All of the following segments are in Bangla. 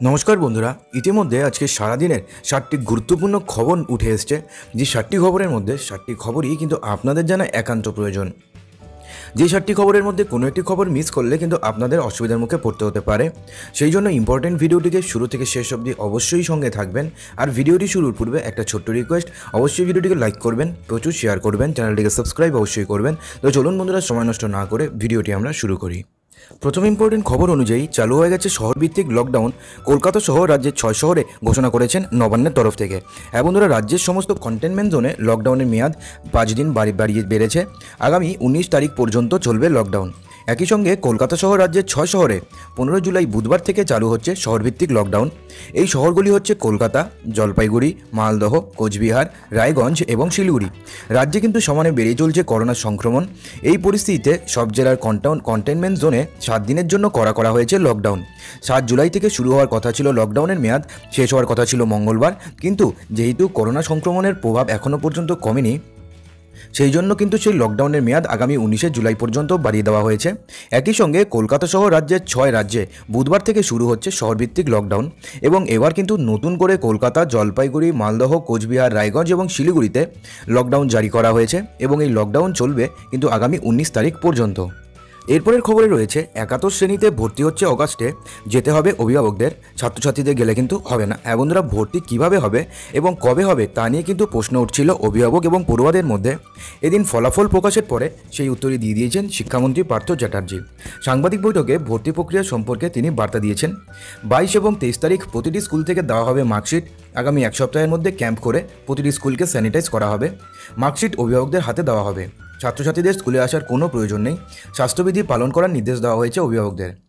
নমস্কার বন্ধুরা, ইতিমধ্যে আজকে সারাদিনের ষাটটি গুরুত্বপূর্ণ খবর উঠে এসছে। যে ষাটটি খবরের মধ্যে ষাটটি খবরই কিন্তু আপনাদের জানা একান্ত প্রয়োজন। যে ষাটটি খবরের মধ্যে কোনো একটি খবর মিস করলে কিন্তু আপনাদের অসুবিধার মুখে পড়তে হতে পারে। সেই জন্য ইম্পর্টেন্ট ভিডিওটিকে শুরু থেকে শেষ অবধি অবশ্যই সঙ্গে থাকবেন। আর ভিডিওটি শুরুর পূর্বে একটা ছোট্ট রিকোয়েস্ট অবশ্যই ভিডিওটিকে লাইক করবেন, প্রচুর শেয়ার করবেন চ্যানেলটিকে সাবস্ক্রাইব অবশ্যই করবেন। তো চলুন বন্ধুরা, সময় নষ্ট না করে ভিডিওটি আমরা শুরু করি। প্রথম ইম্পর্টেন্ট খবর অনুযায়ী চালু হয়ে গেছে শহরভিত্তিক লকডাউন কলকাতা সহ রাজ্যের ছয় শহরে ঘোষণা করেছেন নবান্নের তরফ থেকে। এবং বন্ধুরা, রাজ্যের সমস্ত কন্টেনমেন্ট জোনে লকডাউনের মেয়াদ পাঁচ দিন বাড়ি বাড়িয়ে বেড়েছে। আগামী উনিশ তারিখ পর্যন্ত চলবে লকডাউন একই সঙ্গে কলকাতা সহ রাজ্যের ছয় শহরে পনেরো জুলাই বুধবার থেকে চালু হচ্ছে শহরভিত্তিক লকডাউন এই শহরগুলি হচ্ছে কলকাতা, জলপাইগুড়ি, মালদহ, কোচবিহার, রায়গঞ্জ এবং শিলিগুড়ি। রাজ্যে কিন্তু সমানে বেড়ে চলছে করোনা সংক্রমণ। এই পরিস্থিতিতে সব জেলার কন্টাউন কন্টেনমেন্ট জোনে সাত দিনের জন্য করা করা হয়েছে লকডাউন সাত জুলাই থেকে শুরু হওয়ার কথা ছিল লকডাউনের মেয়াদ, শেষ হওয়ার কথা ছিল মঙ্গলবার। কিন্তু যেহেতু করোনা সংক্রমণের প্রভাব এখনও পর্যন্ত কমেনি সেই জন্য কিন্তু সেই লকডাউনের মেয়াদ আগামী উনিশে জুলাই পর্যন্ত বাড়িয়ে দেওয়া হয়েছে। একই সঙ্গে কলকাতা সহ রাজ্যের ছয় রাজ্যে বুধবার থেকে শুরু হচ্ছে শহরভিত্তিক লকডাউন এবং এবার কিন্তু নতুন করে কলকাতা, জলপাইগুড়ি, মালদহ, কোচবিহার, রায়গঞ্জ এবং শিলিগুড়িতে লকডাউন জারি করা হয়েছে এবং এই লকডাউন চলবে কিন্তু আগামী উনিশ তারিখ পর্যন্ত। এরপরের খবরে রয়েছে, একাদশ শ্রেণীতে ভর্তি হচ্ছে অগাস্টে, যেতে হবে অভিভাবকদের, ছাত্রছাত্রীদের গেলে কিন্তু হবে না। হ্যাঁ বন্ধুরা, ভর্তি কীভাবে হবে এবং কবে হবে তা নিয়ে কিন্তু প্রশ্ন উঠছিল অভিভাবক এবং পড়ুয়াদের মধ্যে। এদিন ফলাফল প্রকাশের পরে সেই উত্তরই দিয়ে দিয়েছেন শিক্ষামন্ত্রী পার্থ চ্যাটার্জি। সাংবাদিক বৈঠকে ভর্তি প্রক্রিয়া সম্পর্কে তিনি বার্তা দিয়েছেন। বাইশ এবং তেইশ তারিখ প্রতিটি স্কুল থেকে দেওয়া হবে মার্কশিট। আগামী এক সপ্তাহের মধ্যে ক্যাম্প করে প্রতিটি স্কুলকে স্যানিটাইজ করা হবে। মার্কশিট অভিভাবকদের হাতে দেওয়া হবে। ছাত্রছাত্রীদের স্কুলে আসার কোনো প্রয়োজন নেই। স্বাস্থ্যবিধি পালন করার নির্দেশ দেওয়া হয়েছে অভিভাবকদের।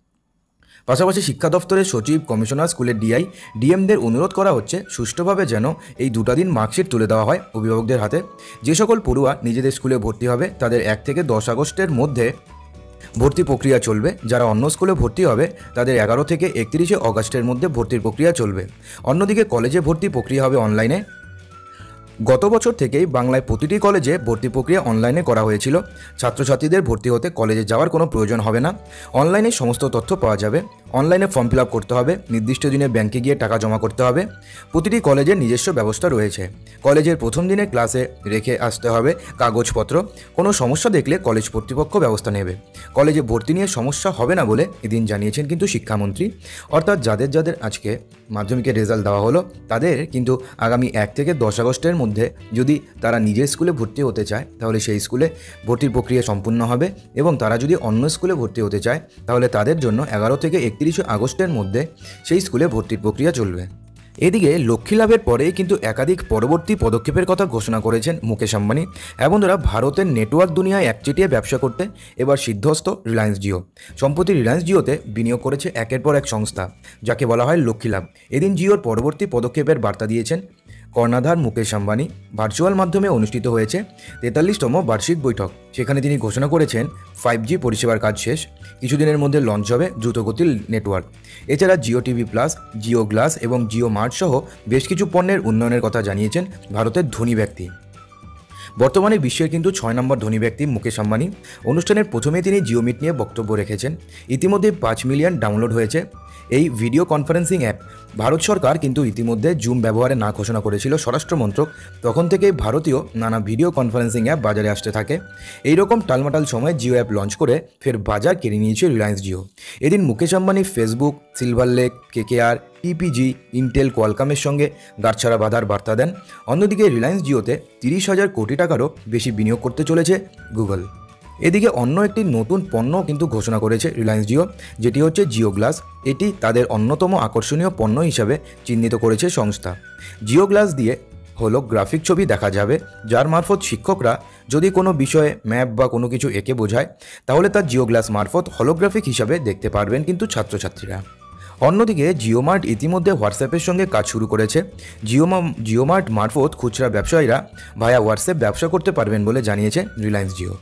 পাশাপাশি শিক্ষা দপ্তরের সচিব, কমিশনার, স্কুলের ডিআই, ডিএমদের অনুরোধ করা হচ্ছে সুষ্ঠুভাবে যেন এই দুটা দিন মার্কশিট তুলে দেওয়া হয় অভিভাবকদের হাতে। যে সকল পড়ুয়া নিজেদের স্কুলে ভর্তি হবে, তাদের এক থেকে দশ আগস্টের মধ্যে ভর্তি প্রক্রিয়া চলবে। যারা অন্য স্কুলে ভর্তি হবে, তাদের এগারো থেকে একত্রিশে অগাস্টের মধ্যে ভর্তির প্রক্রিয়া চলবে। অন্যদিকে কলেজে ভর্তি প্রক্রিয়া হবে অনলাইনে। গত বছর থেকেই বাংলায় প্রতিটি কলেজে ভর্তি প্রক্রিয়া অনলাইনে করা হয়েছিল। ছাত্রছাত্রীদের ভর্তি হতে কলেজে যাওয়ার কোনো প্রয়োজন হবে না। অনলাইনে সমস্ত তথ্য পাওয়া যাবে। অনলাইনে ফর্ম ফিল করতে হবে, নির্দিষ্ট দিনে ব্যাংকে গিয়ে টাকা জমা করতে হবে। প্রতিটি কলেজের নিজস্ব ব্যবস্থা রয়েছে। কলেজের প্রথম দিনে ক্লাসে রেখে আসতে হবে কাগজপত্র। কোনো সমস্যা দেখলে কলেজ কর্তৃপক্ষ ব্যবস্থা নেবে। কলেজে ভর্তি নিয়ে সমস্যা হবে না বলে এদিন জানিয়েছেন কিন্তু শিক্ষামন্ত্রী। অর্থাৎ যাদের যাদের আজকে মাধ্যমিকের রেজাল্ট দেওয়া হলো, তাদের কিন্তু আগামী এক থেকে দশ আগস্টের মধ্যে যদি তারা নিজের স্কুলে ভর্তি হতে চায়, তাহলে সেই স্কুলে ভর্তির প্রক্রিয়া সম্পূর্ণ হবে। এবং তারা যদি অন্য স্কুলে ভর্তি হতে চায়, তাহলে তাদের জন্য এগারো থেকে একত্রিশে আগস্টের মধ্যে সেই স্কুলে ভর্তির প্রক্রিয়া চলবে। এদিকে লক্ষ্মী লাভের পরেই কিন্তু একাধিক পরবর্তী পদক্ষেপের কথা ঘোষণা করেছেন মুকেশ আম্বানি। এবং তারা ভারতের নেটওয়ার্ক দুনিয়ায় একচেটিয়া ব্যবসা করতে এবার সিদ্ধস্ত রিলায়েন্স জিও। সম্প্রতি রিলায়েন্স জিওতে বিনিয়োগ করেছে একের পর এক সংস্থা, যাকে বলা হয় লক্ষ্মী লাভ। এদিন জিওর পরবর্তী পদক্ষেপের বার্তা দিয়েছেন কর্ণাধার মুকেশ আম্বানি ভার্চুয়াল মাধ্যমে অনুষ্ঠিত হয়েছে তেতাল্লিশতম বার্ষিক বৈঠক। সেখানে তিনি ঘোষণা করেছেন ফাইভ জি পরিষেবার কাজ শেষ, কিছুদিনের মধ্যে লঞ্চ হবে দ্রুতগতির নেটওয়ার্ক এছাড়া Jio TV plus Jio glass এবং জিও মার্ট সহ বেশ কিছু পণ্যের উন্নয়নের কথা জানিয়েছেন ভারতের ধনী ব্যক্তি। বর্তমানে বিশ্বের কিন্তু ছয় নম্বর ধনী ব্যক্তি মুকেশ আম্বানি। অনুষ্ঠানের প্রথমে তিনি জিওমিট নিয়ে বক্তব্য রেখেছেন। ইতিমধ্যে পাঁচ মিলিয়ন ডাউনলোড হয়েছে। এই ভিডিও কনফারেন্সিং অ্যাপ। ভারত সরকার কিন্তু ইতিমধ্যে জুম ব্যবহারে না ঘোষণা করেছিল স্বরাষ্ট্র মন্ত্রক তখন থেকেই ভারতীয় নানা ভিডিও কনফারেন্সিং অ্যাপ বাজারে আসতে থাকে। এই রকম টালমাটাল সময়ে জিও অ্যাপ লঞ্চ করে ফের বাজার কেড়ে নিয়েছে রিলায়েন্স জিও। এদিন Mukesh Ambani, Facebook, Silver Lake, KKR TPG Intel, কোয়ালকামের সঙ্গে গাঁটছাড়া বাঁধার বার্তা দেন। অন্যদিকে রিলায়েন্স জিওতে তিরিশ হাজার কোটি টাকারও বেশি বিনিয়োগ করতে চলেছে গুগল। এদিকে অন্য একটি নতুন পণ্য কিন্তু ঘোষণা করেছে রিলায়েন্স জিও, যেটি হচ্ছে জিও গ্লাস। এটি তাদের অন্যতম আকর্ষণীয় পণ্য হিসাবে চিহ্নিত করেছে সংস্থা। জিও গ্লাস দিয়ে হলো গ্রাফিক ছবি দেখা যাবে, যার মারফত শিক্ষকরা যদি কোনো বিষয়ে ম্যাপ বা কোনো কিছু এঁকে বোঝায়, তাহলে তার জিও গ্লাস মারফত হলোগ্রাফিক হিসাবে দেখতে পারবেন কিন্তু ছাত্রছাত্রীরা। অন্যদিকে জিওমার্ট ইতিমধ্যে হোয়াটসঅ্যাপের সঙ্গে কাজ শুরু করেছে। জিওমা জিওমার্ট মারফত খুচরা ব্যবসায়ীরা ভায়া হোয়াটসঅ্যাপ ব্যবসা করতে পারবেন বলে জানিয়েছে রিলায়েন্স জিও।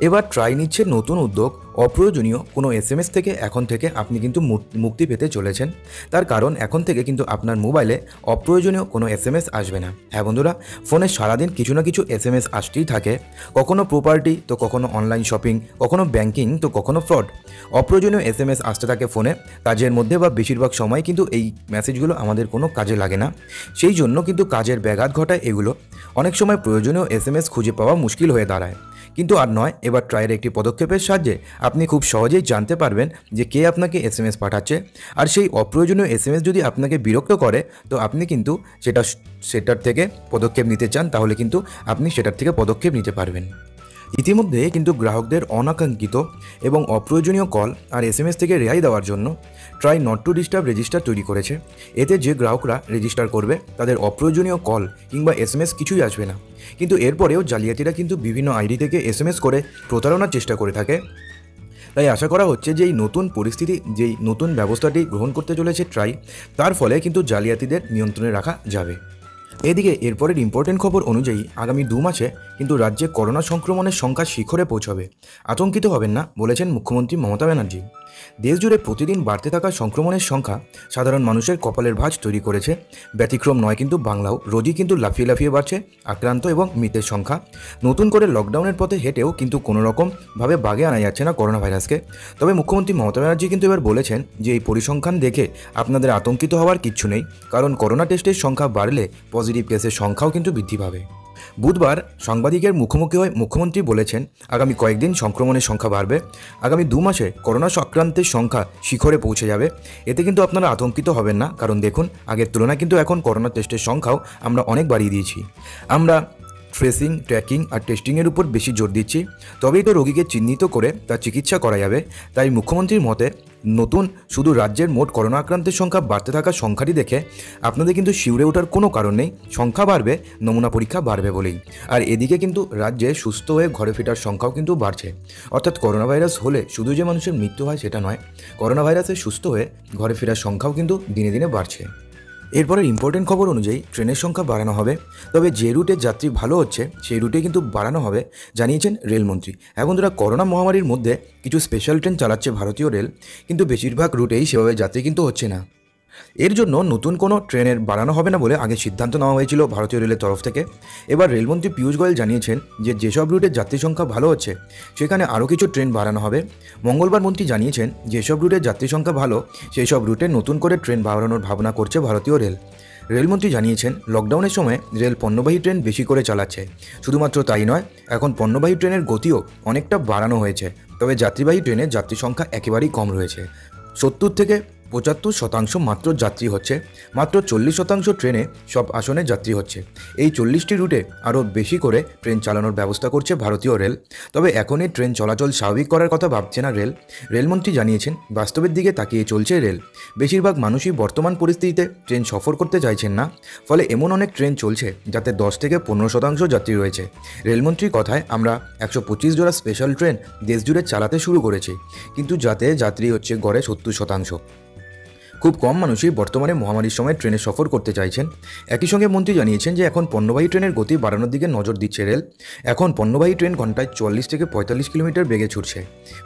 এবার ট্রাই নিচ্ছে নতুন উদ্যোগ, অপ্রয়োজনীয় কোনো এস এম এস থেকে এখন থেকে আপনি কিন্তু মুক- মুক্তি পেতে চলেছেন। তার কারণ এখন থেকে কিন্তু আপনার মোবাইলে অপ্রয়োজনীয় কোনো এস এম এস আসবে না। হ্যাঁ বন্ধুরা, ফোনে সারাদিন কিছু না কিছু এস এম এস আসতেই থাকে। কখনো প্রপার্টি তো কখনো অনলাইন শপিং কখনো ব্যাংকিং তো কখনো ফ্রড অপ্রয়োজনীয় এস এম এস আসতে থাকে ফোনে, কাজের মধ্যে বা বেশিরভাগ সময় কিন্তু এই মেসেজগুলো আমাদের কোনো কাজে লাগে না। সেই জন্য কিন্তু কাজের ব্যাঘাত ঘটায় এগুলো। অনেক সময় প্রয়োজনীয় এস খুঁজে পাওয়া মুশকিল হয়ে দাঁড়ায়। কিন্তু আর নয়, এবার ট্রায়ের একটি পদক্ষেপের সাহায্যে আপনি খুব সহজেই জানতে পারবেন যে কে আপনাকে এস এম এস পাঠাচ্ছে। আর সেই অপ্রয়োজনীয় এস এম এস যদি আপনাকে বিরক্ত করে, তো আপনি কিন্তু সেটা, সেটার থেকে পদক্ষেপ নিতে চান, তাহলে কিন্তু আপনি সেটার থেকে পদক্ষেপ নিতে পারবেন। ইতিমধ্যে কিন্তু গ্রাহকদের অনাকাঙ্ক্ষিত এবং অপ্রয়োজনীয় কল আর এস থেকে রেহাই দেওয়ার জন্য TRAI not to disturb register তৈরি করেছে। এতে যে গ্রাহকরা রেজিস্টার করবে, তাদের অপ্রয়োজনীয় কল কিংবা এস কিছুই আসবে না। কিন্তু এরপরেও জালিয়াতিরা কিন্তু বিভিন্ন আইডি থেকে এস করে প্রতারণার চেষ্টা করে থাকে। তাই আশা করা হচ্ছে যে এই নতুন পরিস্থিতি, যেই নতুন ব্যবস্থাটি গ্রহণ করতে চলেছে ট্রাই তার ফলে কিন্তু জালিয়াতিদের নিয়ন্ত্রণে রাখা যাবে। এদিকে এরপরের ইম্পর্টেন্ট খবর অনুযায়ী আগামী দু মাসে কিন্তু রাজ্যে করোনা সংক্রমণের সংখ্যা শিখরে পৌঁছাবে। আতঙ্কিত হবেন না, বলেছেন মুখ্যমন্ত্রী মমতা ব্যানার্জি। দেশজুড়ে প্রতিদিন বাড়তে থাকা সংক্রমণের সংখ্যা সাধারণ মানুষের কপালের ভাঁজ তৈরি করেছে। ব্যতিক্রম নয় কিন্তু বাংলাও, রোজই কিন্তু লাফিয়ে লাফিয়ে বাড়ছে আক্রান্ত এবং মৃতের সংখ্যা। নতুন করে লকডাউনের পথে হেঁটেও কিন্তু কোনো রকমভাবে বাগে আনা যাচ্ছে না করোনা ভাইরাসকে তবে মুখ্যমন্ত্রী মমতা ব্যানার্জি কিন্তু এবার বলেছেন যে এই পরিসংখ্যান দেখে আপনাদের আতঙ্কিত হওয়ার কিচ্ছু নেই, কারণ করোনা টেস্টের সংখ্যা বাড়লে পজিটিভ কেসের সংখ্যাও কিন্তু বৃদ্ধি পাবে। বুধবার সাংবাদিকের মুখোমুখি হয়ে মুখ্যমন্ত্রী বলেছেন, আগামী কয়েকদিন সংক্রমণের সংখ্যা বাড়বে, আগামী দু মাসে করোনা সংক্রান্তের সংখ্যা শিখরে পৌঁছে যাবে। এতে কিন্তু আপনারা আতঙ্কিত হবেন না, কারণ দেখুন, আগের তুলনায় কিন্তু এখন করোনা টেস্টের সংখ্যাও আমরা অনেক বাড়িয়ে দিয়েছি। আমরা ট্রেসিং ট্র্যাকিং আর টেস্টিংয়ের উপর বেশি জোর দিচ্ছি। তবেই তো রোগীকে চিহ্নিত করে তার চিকিৎসা করা যাবে। তাই মুখ্যমন্ত্রীর মতে নতুন, শুধু রাজ্যের মোট করোনা আক্রান্তের সংখ্যা বাড়তে থাকা সংখ্যাটি দেখে আপনাদের কিন্তু শিউরে ওঠার কোনো কারণ নেই। সংখ্যা বাড়বে, নমুনা পরীক্ষা বাড়বে বলেই। আর এদিকে কিন্তু রাজ্যে সুস্থ হয়ে ঘরে ফেরার সংখ্যাও কিন্তু বাড়ছে। অর্থাৎ করোনা ভাইরাস হলে শুধু যে মানুষের মৃত্যু হয় সেটা নয় করোনা ভাইরাসে সুস্থ হয়ে ঘরে ফেরার সংখ্যাও কিন্তু দিনে দিনে বাড়ছে। এরপরের ইম্পর্টেন্ট খবর অনুযায়ী ট্রেনের সংখ্যা বাড়ানো হবে। তবে যে রুটে যাত্রী ভালো হচ্ছে, সেই রুটে কিন্তু বাড়ানো হবে, জানিয়েছেন রেলমন্ত্রী। এখন তারা করোনা মহামারীর মধ্যে কিছু স্পেশাল ট্রেন চালাচ্ছে ভারতীয় রেল, কিন্তু বেশিরভাগ রুটেই সেভাবে যাত্রী কিন্তু হচ্ছে না। এর জন্য নতুন কোনো ট্রেনের বাড়ানো হবে না বলে আগে সিদ্ধান্ত নেওয়া হয়েছিল ভারতীয় রেলের তরফ থেকে। এবার রেলমন্ত্রী পীয়ূষ গোয়েল জানিয়েছেন যে যেসব রুটের যাত্রী সংখ্যা ভালো হচ্ছে, সেখানে আরও কিছু ট্রেন বাড়ানো হবে। মঙ্গলবার মন্ত্রী জানিয়েছেন, যেসব রুটের যাত্রী সংখ্যা ভালো সেই সব রুটে নতুন করে ট্রেন বাড়ানোর ভাবনা করছে ভারতীয় রেল। রেলমন্ত্রী জানিয়েছেন লকডাউনের সময় রেল পণ্যবাহী ট্রেন বেশি করে চালাচ্ছে। শুধুমাত্র তাই নয়, এখন পণ্যবাহী ট্রেনের গতিও অনেকটা বাড়ানো হয়েছে। তবে যাত্রীবাহী ট্রেনের যাত্রী সংখ্যা একেবারেই কম রয়েছে। সত্তর থেকে পঁচাত্তর শতাংশ মাত্র যাত্রী হচ্ছে। মাত্র চল্লিশ শতাংশ ট্রেনে সব আসনে যাত্রী হচ্ছে। এই চল্লিশটি রুটে আরও বেশি করে ট্রেন চালানোর ব্যবস্থা করছে ভারতীয় রেল। তবে এখনই ট্রেন চলাচল স্বাভাবিক করার কথা ভাবছে না রেল। রেলমন্ত্রী জানিয়েছেন, বাস্তবের দিকে তাকিয়ে চলছে রেল। বেশিরভাগ মানুষই বর্তমান পরিস্থিতিতে ট্রেন সফর করতে চাইছেন না। ফলে এমন অনেক ট্রেন চলছে যাতে দশ থেকে পনেরো শতাংশ যাত্রী রয়েছে। রেলমন্ত্রীর কথায় আমরা একশো পঁচিশ জোড়া স্পেশাল ট্রেন দেশজুড়ে চালাতে শুরু করেছি। কিন্তু যাতে যাত্রী হচ্ছে গড়ে সত্তর শতাংশ। খুব কম মানুষই বর্তমানে মহামারীর সময় ট্রেনে সফর করতে চাইছেন। একই সঙ্গে মন্ত্রী জানিয়েছেন যে, এখন পণ্যবাহী ট্রেনের গতি বাড়ানোর দিকে নজর দিচ্ছে রেল। এখন পণ্যবাহী ট্রেন ঘন্টায় চল্লিশ থেকে পঁয়তাল্লিশ কিলোমিটার বেগে ছুটছে।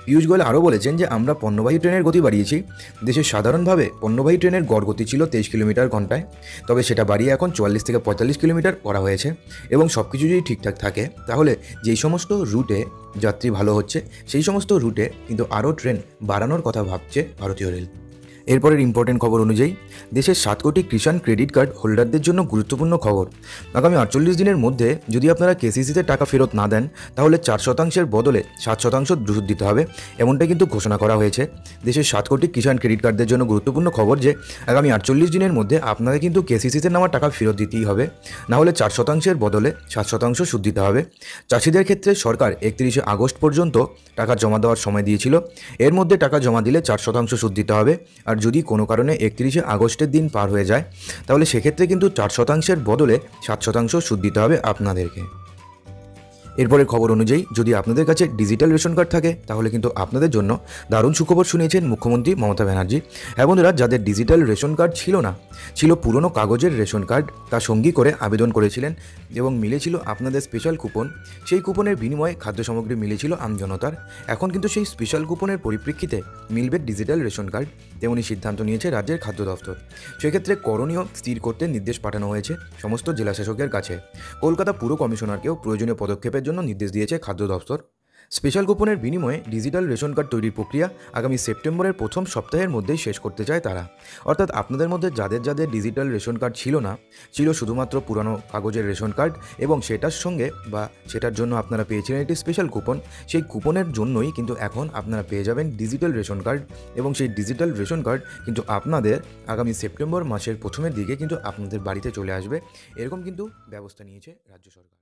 পীয়ূষ গোয়েল আরও বলেছেন যে, আমরা পণ্যবাহী ট্রেনের গতি বাড়িয়েছি। দেশে সাধারণভাবে পণ্যবাহী ট্রেনের গড় গতি ছিল তেইশ কিলোমিটার ঘন্টায়। তবে সেটা বাড়িয়ে এখন চুয়াল্লিশ থেকে পঁয়তাল্লিশ কিলোমিটার করা হয়েছে এবং সব কিছু যদি ঠিকঠাক থাকে, তাহলে যেই সমস্ত রুটে যাত্রী ভালো হচ্ছে, সেই সমস্ত রুটে কিন্তু আরও ট্রেন বাড়ানোর কথা ভাবছে ভারতীয় রেল। এরপরের ইম্পর্টেন্ট খবর অনুযায়ী, দেশের সাত কোটি কিষাণ ক্রেডিট কার্ড হোল্ডারদের জন্য গুরুত্বপূর্ণ খবর। আগামী আটচল্লিশ দিনের মধ্যে যদি আপনারা কেসিসিতে টাকা ফেরত না দেন, তাহলে চার শতাংশের বদলে সাত শতাংশ সুদ দিতে হবে এমনটা কিন্তু ঘোষণা করা হয়েছে। দেশের সাত কোটি কিষাণ ক্রেডিট কার্ডদের জন্য গুরুত্বপূর্ণ খবর যে, আগামী আটচল্লিশ দিনের মধ্যে আপনাদের কিন্তু কেসিসিতে নেওয়া টাকা ফেরত দিতেই হবে। না হলে চার শতাংশের বদলে সাত শতাংশ সুদ দিতে হবে। চাষিদের ক্ষেত্রে সরকার একত্রিশে আগস্ট পর্যন্ত টাকা জমা দেওয়ার সময় দিয়েছিল। এর মধ্যে টাকা জমা দিলে চার শতাংশ সুদ দিতে হবে। আর যদি কোনো কারণে একত্রিশে আগস্টের দিন পার হয়ে যায়, তাহলে সেক্ষেত্রে কিন্তু চার শতাংশের বদলে সাত শতাংশ সুদ দিতে হবে আপনাদেরকে। এরপরের খবর অনুযায়ী, যদি আপনাদের কাছে ডিজিটাল রেশন কার্ড থাকে, তাহলে কিন্তু আপনাদের জন্য দারুণ সুখবর শুনিয়েছেন মুখ্যমন্ত্রী মমতা ব্যানার্জি। হ্যাঁ বন্ধুরা, যাদের ডিজিটাল রেশন কার্ড ছিল না, ছিল পুরনো কাগজের রেশন কার্ড, তা সঙ্গী করে আবেদন করেছিলেন এবং মিলেছিল আপনাদের স্পেশাল কুপন সেই কুপনের বিনিময়ে খাদ্য সামগ্রী মিলেছিল আমজনতার এখন কিন্তু সেই স্পেশাল কুপনের পরিপ্রেক্ষিতে মিলবে ডিজিটাল রেশন কার্ড, তেমনি সিদ্ধান্ত নিয়েছে রাজ্যের খাদ্য দফতর সেক্ষেত্রে করণীয় স্থির করতে নির্দেশ পাঠানো হয়েছে সমস্ত জেলাশাসকের কাছে। কলকাতা পুর কমিশনারকেও প্রয়োজনীয় পদক্ষেপের জন্য নির্দেশ দিয়েছে খাদ্য দফতর স্পেশাল কুপনের বিনিময়ে ডিজিটাল রেশন কার্ড তৈরির প্রক্রিয়া আগামী সেপ্টেম্বরের প্রথম সপ্তাহের মধ্যেই শেষ করতে চায় তারা। অর্থাৎ আপনাদের মধ্যে যাদের যাদের ডিজিটাল রেশন কার্ড ছিল না, ছিল শুধুমাত্র পুরানো কাগজের রেশন কার্ড এবং সেটার সঙ্গে বা সেটার জন্য আপনারা পেয়েছিলেন একটি স্পেশাল কুপন, সেই কুপনের জন্যই কিন্তু এখন আপনারা পেয়ে যাবেন ডিজিটাল রেশন কার্ড এবং সেই ডিজিটাল রেশন কার্ড কিন্তু আপনাদের আগামী সেপ্টেম্বর মাসের প্রথমের দিকে কিন্তু আপনাদের বাড়িতে চলে আসবে। এরকম কিন্তু ব্যবস্থা নিয়েছে রাজ্য সরকার।